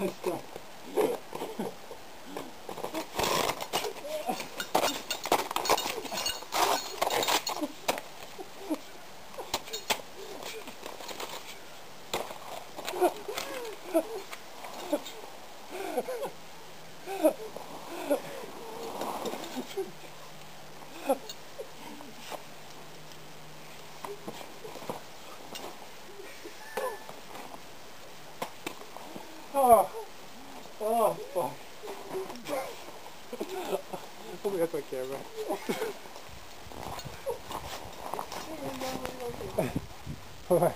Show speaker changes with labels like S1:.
S1: 아이고. Oh! Oh! Oh! oh my god, my camera.
S2: Alright.